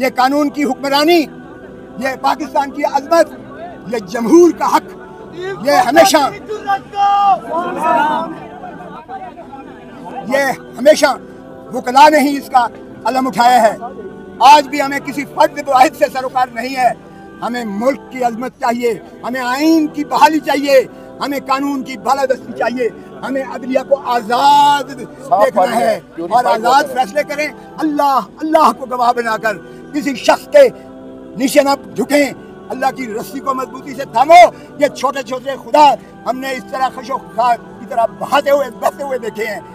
ये कानून की हुक्मरानी ये पाकिस्तान की अजमत ये जमहूर का हक ये हमेशा ये हमेशा वकला ने ही इसका अलम उठाया है। आज भी हमें किसी फर्द वाहिद से सरोकार नहीं है। हमें मुल्क की अजमत चाहिए हमें आइन की बहाली चाहिए हमें कानून की बालादस्ती चाहिए। हमें अदलिया को आज़ाद देखना है और आज़ाद फैसले करें। अल्लाह अल्लाह को गवाह बनाकर किसी शख्स के नीचे न झुके। अल्लाह की रस्सी को मजबूती से थामो। ये छोटे छोटे खुदा हमने इस तरह खशो की तरह बहाते हुए, बहते हुए देखे हैं।